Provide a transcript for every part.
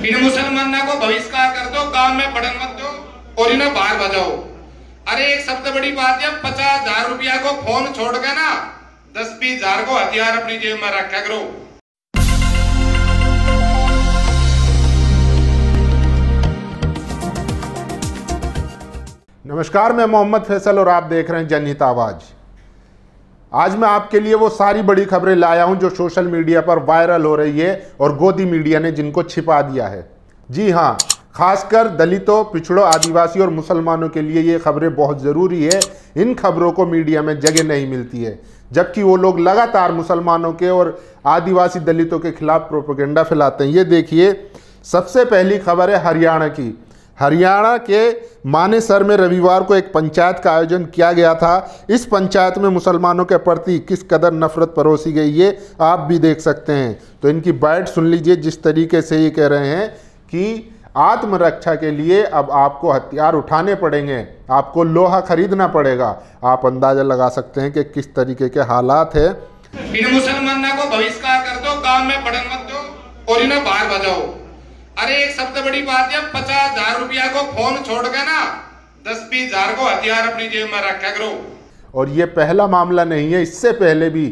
इन मुसलमाना को बहिष्कार कर दो, गाँव में पढ़न मत दो और इन्हें बाहर बजाओ। अरे, एक सबसे बड़ी बात है पचास हज़ार रुपया को फ़ोन छोड़ के ना, दस बीस हज़ार को हथियार अपनी जेब में रखा करो। नमस्कार, मैं मोहम्मद फैसल और आप देख रहे हैं जनहित आवाज़। आज मैं आपके लिए वो सारी बड़ी खबरें लाया हूँ जो सोशल मीडिया पर वायरल हो रही है और गोदी मीडिया ने जिनको छिपा दिया है। जी हाँ खासकर दलितों, पिछड़ों, आदिवासी और मुसलमानों के लिए ये खबरें बहुत ज़रूरी है। इन खबरों को मीडिया में जगह नहीं मिलती है, जबकि वो लोग लगातार मुसलमानों के और आदिवासी दलितों के खिलाफ प्रोपोगेंडा फैलाते हैं। ये देखिए, सबसे पहली खबर है हरियाणा की। हरियाणा के मानेसर में रविवार को एक पंचायत का आयोजन किया गया था। इस पंचायत में मुसलमानों के प्रति किस कदर नफरत परोसी गई, ये आप भी देख सकते हैं। तो इनकी बाइट सुन लीजिए, जिस तरीके से ये कह रहे हैं कि आत्मरक्षा के लिए अब आपको हथियार उठाने पड़ेंगे, आपको लोहा खरीदना पड़ेगा। आप अंदाज़ा लगा सकते हैं कि किस तरीके के हालात है। इन मुसलमाना को बहिष्कार कर दो, गाँव में पढ़न मत दो और इन्हें बाहर बजाओ। अरे एक सबसे बड़ी बात है, पचास हज़ार रुपया को फ़ोन छोड़ के ना, दस बीस हज़ार को हथियार अपनी जेब में रखा करो। और ये पहला मामला नहीं है, इससे पहले भी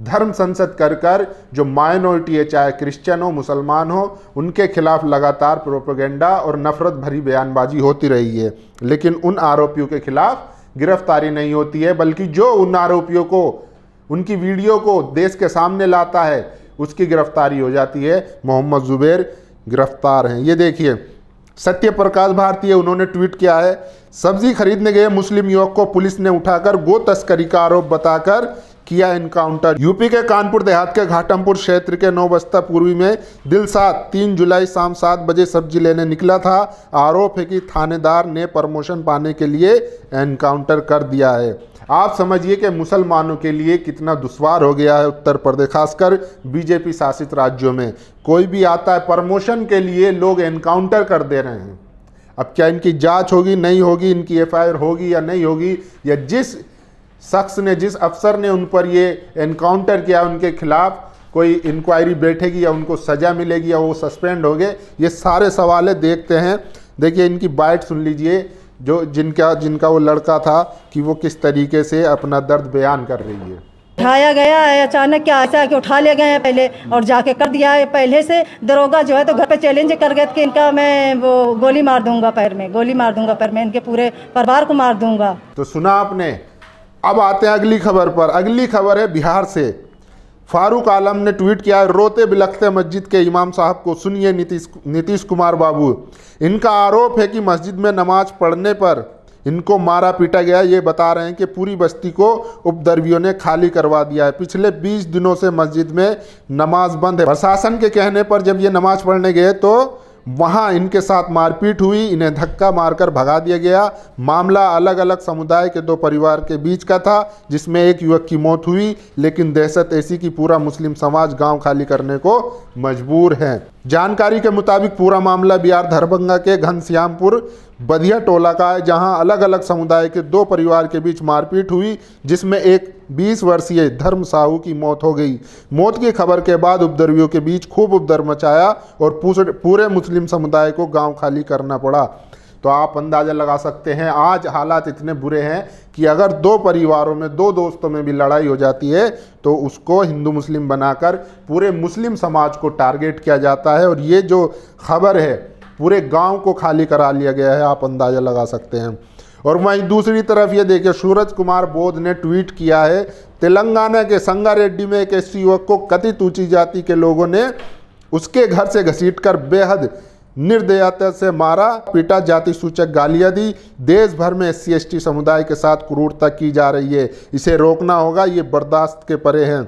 धर्म संसद कर कर जो माइनॉरिटी है, चाहे क्रिश्चियन हो, मुसलमान हो, उनके खिलाफ लगातार प्रोपोगेंडा और नफरत भरी बयानबाजी होती रही है। लेकिन उन आरोपियों के खिलाफ गिरफ्तारी नहीं होती है, बल्कि जो उन आरोपियों को, उनकी वीडियो को देश के सामने लाता है, उसकी गिरफ्तारी हो जाती है। मोहम्मद जुबैर गिरफ़्तार हैं। ये देखिए सत्य प्रकाश भारतीय, उन्होंने ट्वीट किया है, सब्ज़ी खरीदने गए मुस्लिम युवक को पुलिस ने उठाकर गो तस्करी का आरोप बताकर किया इनकाउंटर यूपी के कानपुर, देहात के घाटमपुर क्षेत्र के नौ बस्ता पूर्वी में दिलसाद तीन जुलाई शाम सात बजे सब्ज़ी लेने निकला था। आरोप है कि थानेदार ने प्रमोशन पाने के लिए एनकाउंटर कर दिया है। आप समझिए कि मुसलमानों के लिए कितना दुश्वार हो गया है उत्तर प्रदेश, खासकर बीजेपी शासित राज्यों में। कोई भी आता है प्रमोशन के लिए, लोग एनकाउंटर कर दे रहे हैं। अब क्या इनकी जाँच होगी, नहीं होगी, इनकी एफआईआर होगी या नहीं होगी, या जिस शख्स ने जिस अफसर ने उन पर ये इनकाउंटर किया उनके खिलाफ कोई इंक्वायरी बैठेगी या उनको सज़ा मिलेगी या वो सस्पेंड हो गए ये सारे सवाल देखते हैं। देखिए इनकी बाइट सुन लीजिए जो जिनका जिनका वो लड़का था कि वो किस तरीके से अपना दर्द बयान कर रही है। उठाया गया है अचानक क्या ऐसा कि उठा ले गए हैं पहले और जाके कर दिया है। पहले से दरोगा जो है तो घर पे चैलेंज कर गए कि इनका मैं वो गोली मार दूँगा पैर में गोली मार दूँगा पैर में इनके पूरे परिवार को मार दूँगा। तो सुना आपने अब आते हैं अगली खबर पर। अगली खबर है बिहार से। फारूक आलम ने ट्वीट किया रोते बिलखते मस्जिद के इमाम साहब को सुनिए नीतीश नीतीश कुमार बाबू। इनका आरोप है कि मस्जिद में नमाज़ पढ़ने पर इनको मारा पीटा गया ये बता रहे हैं कि पूरी बस्ती को उपद्रवियों ने खाली करवा दिया है। पिछले 20 दिनों से मस्जिद में नमाज़ बंद है। प्रशासन के कहने पर जब ये नमाज़ पढ़ने गए तो वहाँ इनके साथ मारपीट हुई, इन्हें धक्का मारकर भगा दिया गया। मामला अलग अलग समुदाय के दो परिवार के बीच का था, जिसमें एक युवक की मौत हुई, लेकिन दहशत ऐसी कि पूरा मुस्लिम समाज गाँव खाली करने को मजबूर है। जानकारी के मुताबिक पूरा मामला बिहार दरभंगा के घनश्यामपुर बधिया टोला का है, जहाँ अलग अलग समुदाय के दो परिवार के बीच मारपीट हुई, जिसमें एक 20 वर्षीय धर्म साहू की मौत हो गई। मौत की खबर के बाद उपद्रवियों के बीच खूब उपद्रव मचाया और पूरे मुस्लिम समुदाय को गाँव खाली करना पड़ा। तो आप अंदाज़ा लगा सकते हैं, आज हालात इतने बुरे हैं कि अगर दो परिवारों में, दो दोस्तों में भी लड़ाई हो जाती है तो उसको हिंदू मुस्लिम बनाकर पूरे मुस्लिम समाज को टारगेट किया जाता है। और ये जो खबर है, पूरे गाँव को खाली करा लिया गया है, आप अंदाज़ा लगा सकते हैं। और वहीं दूसरी तरफ़ ये देखिए, सूरज कुमार बोध ने ट्वीट किया है, तेलंगाना के संगारेड्डी में एक ऐसी युवक को कथित ऊँची जाति के लोगों ने उसके घर से घसीटकर बेहद निर्दयता से मारा, पीटा, जाति सूचक गालियाँ दी। देश भर में एस सी समुदाय के साथ क्रूरता की जा रही है। इसे रोकना होगा, ये बर्दाश्त के परे हैं।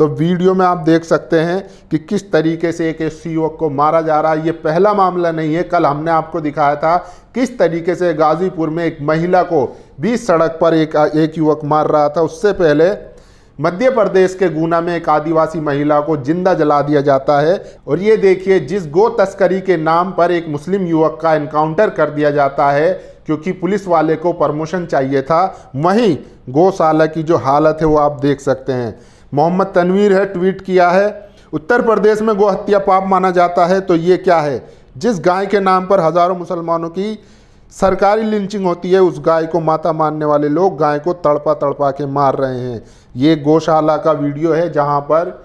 तो वीडियो में आप देख सकते हैं कि किस तरीके से एक एस को मारा जा रहा है। ये पहला मामला नहीं है। कल हमने आपको दिखाया था किस तरीके से गाजीपुर में एक महिला को बीच सड़क पर एक एक युवक मार रहा था। उससे पहले मध्य प्रदेश के गुना में एक आदिवासी महिला को ज़िंदा जला दिया जाता है। और ये देखिए, जिस गो तस्करी के नाम पर एक मुस्लिम युवक का एनकाउंटर कर दिया जाता है, क्योंकि पुलिस वाले को प्रमोशन चाहिए था, वहीं गौशाला की जो हालत है वो आप देख सकते हैं। मोहम्मद तनवीर है, ट्वीट किया है, उत्तर प्रदेश में गोहत्या पाप माना जाता है तो ये क्या है? जिस गाय के नाम पर हज़ारों मुसलमानों की सरकारी लिंचिंग होती है, उस गाय को माता मानने वाले लोग गाय को तड़पा तड़पा के मार रहे हैं। ये गौशाला का वीडियो है, जहाँ पर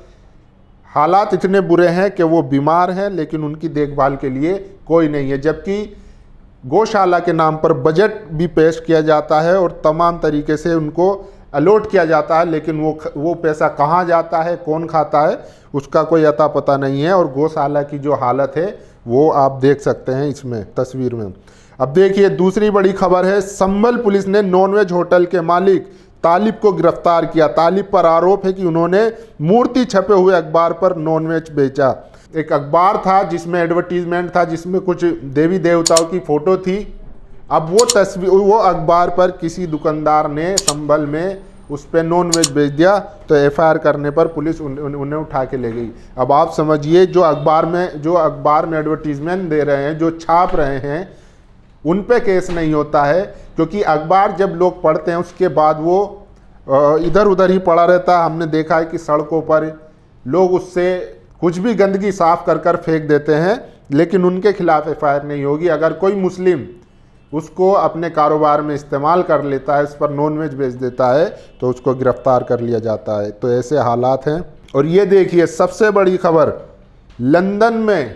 हालात इतने बुरे हैं कि वो बीमार हैं, लेकिन उनकी देखभाल के लिए कोई नहीं है, जबकि गौशाला के नाम पर बजट भी पेश किया जाता है और तमाम तरीके से उनको अलॉट किया जाता है, लेकिन वो वो पैसा कहाँ जाता है, कौन खाता है, उसका कोई अता पता नहीं है, और गौशाला की जो हालत है, वो आप देख सकते हैं इसमें, तस्वीर में। अब देखिए, दूसरी बड़ी खबर है, संबल पुलिस ने नॉनवेज होटल के मालिक तालिब को गिरफ़्तार किया। तालिब पर आरोप है कि उन्होंने मूर्ति छपे हुए अखबार पर नॉनवेज बेचा। एक अखबार था जिसमें एडवर्टीजमेंट था, जिसमें कुछ देवी देवताओं की फ़ोटो थी। अब वो तस्वीर वो अखबार पर किसी दुकानदार ने संभल में उस पर नॉन वेज बेच दिया तो एफआईआर करने पर पुलिस उन, उन, उन्हें उठा के ले गई। अब आप समझिए जो अखबार में जो अखबार में एडवर्टीजमेंट दे रहे हैं जो छाप रहे हैं उन पे केस नहीं होता है क्योंकि अखबार जब लोग पढ़ते हैं उसके बाद वो इधर उधर ही पड़ा रहता है। हमने देखा है कि सड़कों पर लोग उससे कुछ भी गंदगी साफ़ कर कर फेंक देते हैं लेकिन उनके खिलाफ एफआईआर नहीं होगी। अगर कोई मुस्लिम उसको अपने कारोबार में इस्तेमाल कर लेता है, इस पर नॉन वेज बेच देता है तो उसको गिरफ़्तार कर लिया जाता है। तो ऐसे हालात हैं। और ये देखिए, सबसे बड़ी खबर, लंदन में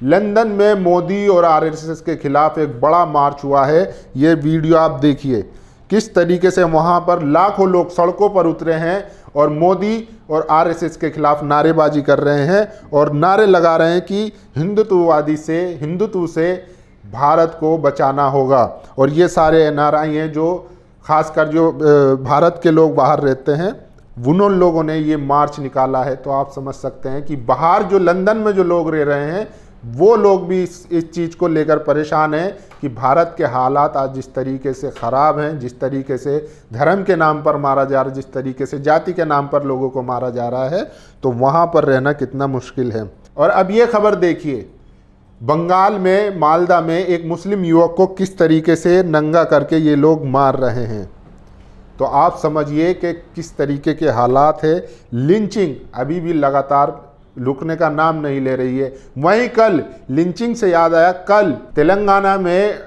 लंदन में मोदी और आरएसएस के खिलाफ एक बड़ा मार्च हुआ है। ये वीडियो आप देखिए, किस तरीके से वहाँ पर लाखों लोग सड़कों पर उतरे हैं और मोदी और आरएसएस के खिलाफ नारेबाजी कर रहे हैं और नारे लगा रहे हैं कि हिंदुत्ववादी से, हिंदुत्व से भारत को बचाना होगा। और ये सारे एनआरआई हैं जो खासकर जो भारत के लोग बाहर रहते हैं, उन लोगों ने ये मार्च निकाला है। तो आप समझ सकते हैं कि बाहर जो लंदन में जो लोग रह रहे हैं, वो लोग भी इस इस चीज़ को लेकर परेशान हैं कि भारत के हालात आज जिस तरीके से ख़राब हैं, जिस तरीके से धर्म के नाम पर मारा जा रहा है जिस तरीके से जाति के नाम पर लोगों को मारा जा रहा है तो वहाँ पर रहना कितना मुश्किल है। और अब ये खबर देखिए बंगाल में, मालदा में एक मुस्लिम युवक को किस तरीके से नंगा करके ये लोग मार रहे हैं? तो आप समझिए कि किस तरीके के हालात है। लिंचिंग अभी भी लगातार रुकने का नाम नहीं ले रही है। वहीं कल, लिंचिंग से याद आया, कल तेलंगाना में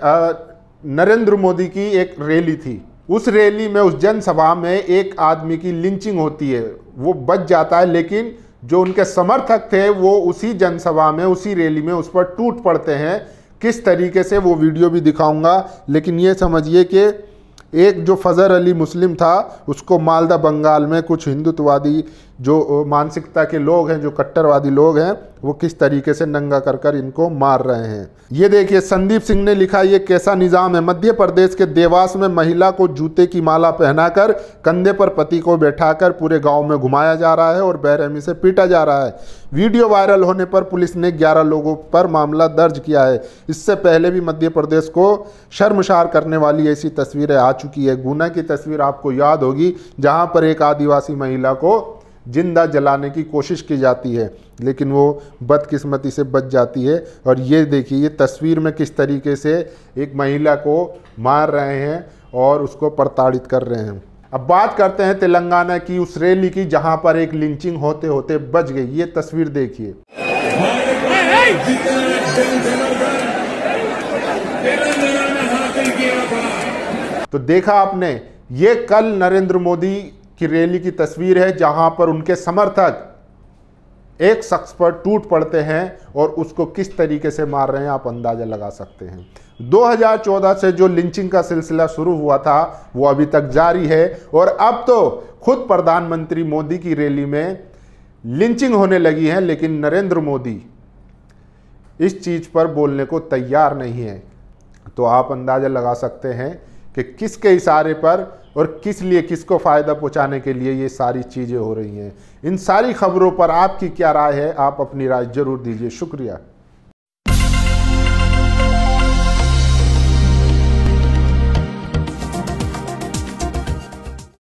नरेंद्र मोदी की एक रैली थी। उस रैली में, उस जनसभा में एक आदमी की लिंचिंग होती है। वो बच जाता है, लेकिन जो उनके समर्थक थे, वो उसी जनसभा में, उसी रैली में उस पर टूट पड़ते हैं। किस तरीके से वो वीडियो भी दिखाऊँगा, लेकिन ये समझिए कि एक जो फजर अली मुस्लिम था, उसको मालदा बंगाल में कुछ हिंदुत्ववादी जो मानसिकता के लोग हैं, जो कट्टरवादी लोग हैं, वो किस तरीके से नंगा कर कर इनको मार रहे हैं। ये देखिए, संदीप सिंह ने लिखा, ये कैसा निज़ाम है। मध्य प्रदेश के देवास में महिला को जूते की माला पहनाकर कंधे पर पति को बैठाकर पूरे गाँव में घुमाया जा रहा है और बेरहमी से पीटा जा रहा है। वीडियो वायरल होने पर पुलिस ने 11 लोगों पर मामला दर्ज किया है। इससे पहले भी मध्य प्रदेश को शर्मशार करने वाली ऐसी तस्वीरें आ चुकी है। गुना की तस्वीर आपको याद होगी, जहाँ पर एक आदिवासी महिला को ज़िंदा जलाने की कोशिश की जाती है, लेकिन वो बदकिस्मती से बच जाती है। और ये देखिए, ये तस्वीर में किस तरीके से एक महिला को मार रहे हैं और उसको प्रताड़ित कर रहे हैं। अब बात करते हैं तेलंगाना की, उस रैली की, जहाँ पर एक लिंचिंग होते होते बच गई। ये तस्वीर देखिए। तो देखा आपने, ये कल नरेंद्र मोदी की रैली की तस्वीर है जहाँ पर उनके समर्थक एक शख्स पर टूट पड़ते हैं और उसको किस तरीके से मार रहे हैं आप अंदाज़ा लगा सकते हैं। 2014 से जो लिंचिंग का सिलसिला शुरू हुआ था, वो अभी तक जारी है और अब तो खुद प्रधानमंत्री मोदी की रैली में लिंचिंग होने लगी है, लेकिन नरेंद्र मोदी इस चीज़ पर बोलने को तैयार नहीं है। तो आप अंदाज़ा लगा सकते हैं कि किसके इशारे पर और किस लिए किसको फ़ायदा पहुँचाने के लिए ये सारी चीज़ें हो रही हैं। इन सारी खबरों पर आपकी क्या राय है, आप अपनी राय ज़रूर दीजिए। शुक्रिया।